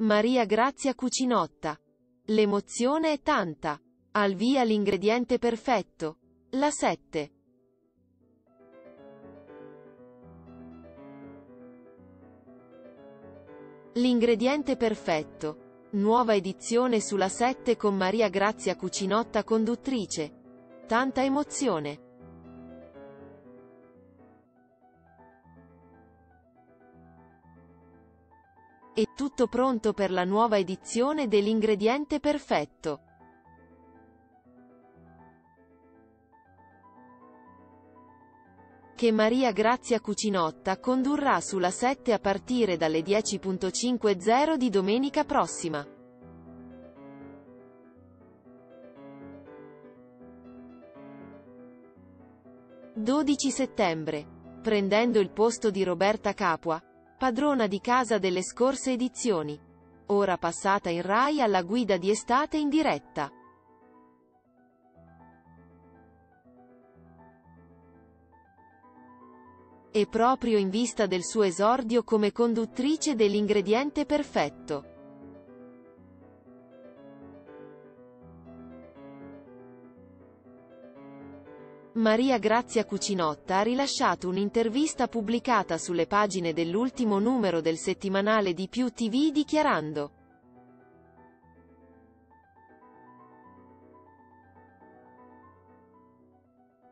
Maria Grazia Cucinotta. L'emozione è tanta. Al via l'ingrediente perfetto. La 7. L'ingrediente perfetto. Nuova edizione sulla 7 con Maria Grazia Cucinotta conduttrice. Tanta emozione. È tutto pronto per la nuova edizione dell'ingrediente perfetto. che Maria Grazia Cucinotta condurrà sulla 7 a partire dalle 10.50 di domenica prossima. «12 settembre. Prendendo il posto di Roberta Capua, padrona di casa delle scorse edizioni. Ora passata in Rai alla guida di estate in diretta. E proprio in vista del suo esordio come conduttrice dell'ingrediente perfetto. Maria Grazia Cucinotta ha rilasciato un'intervista pubblicata sulle pagine dell'ultimo numero del settimanale di Più TV dichiarando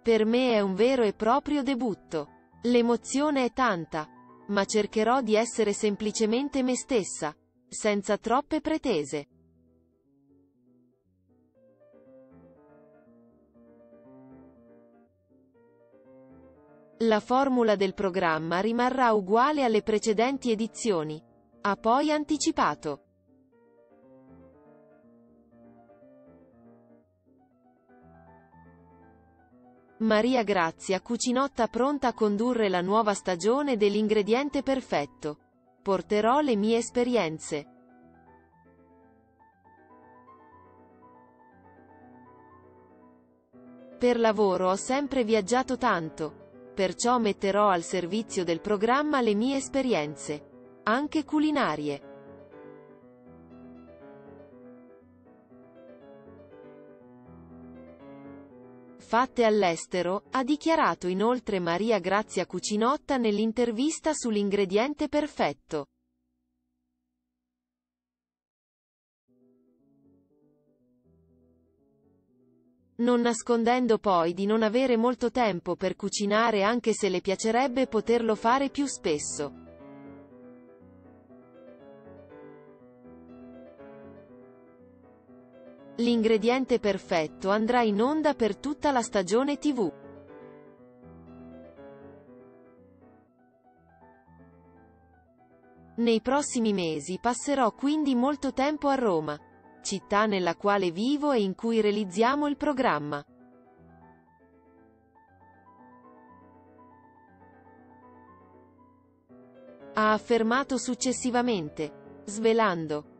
Per me è un vero e proprio debutto. L'emozione è tanta. Ma cercherò di essere semplicemente me stessa. Senza troppe pretese. La formula del programma rimarrà uguale alle precedenti edizioni. Ha poi anticipato. Maria Grazia Cucinotta pronta a condurre la nuova stagione dell'ingrediente perfetto. Porterò le mie esperienze. Per lavoro ho sempre viaggiato tanto perciò metterò al servizio del programma le mie esperienze. Anche culinarie. Fatte all'estero, ha dichiarato inoltre Maria Grazia Cucinotta nell'intervista sull'ingrediente perfetto. Non nascondendo poi di non avere molto tempo per cucinare anche se le piacerebbe poterlo fare più spesso. L'ingrediente perfetto andrà in onda per tutta la stagione TV. Nei prossimi mesi passerò quindi molto tempo a Roma città nella quale vivo e in cui realizziamo il programma. Ha affermato successivamente, svelando.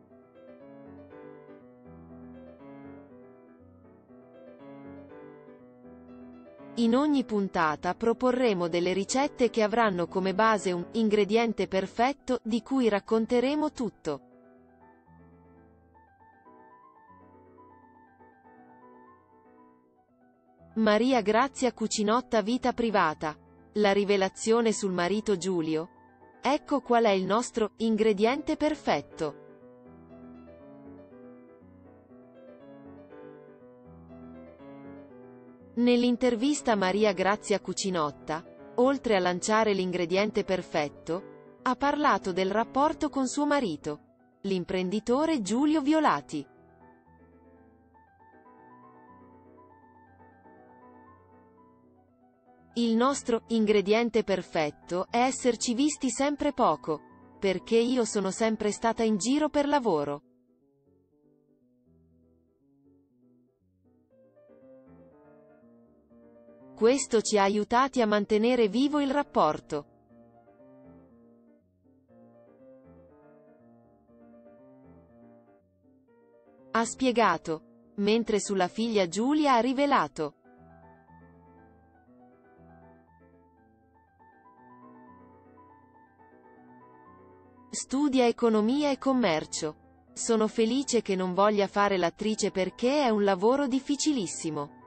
In ogni puntata proporremo delle ricette che avranno come base un ingrediente perfetto, di cui racconteremo tutto. Maria Grazia Cucinotta vita privata. La rivelazione sul marito Giulio? Ecco qual è il nostro ingrediente perfetto. Nell'intervista Maria Grazia Cucinotta, oltre a lanciare l'ingrediente perfetto, ha parlato del rapporto con suo marito, l'imprenditore Giulio Violati. Il nostro ingrediente perfetto è esserci visti sempre poco. Perché io sono sempre stata in giro per lavoro. Questo ci ha aiutati a mantenere vivo il rapporto. Ha spiegato. Mentre sulla figlia Giulia ha rivelato. Studia economia e commercio. Sono felice che non voglia fare l'attrice perché è un lavoro difficilissimo.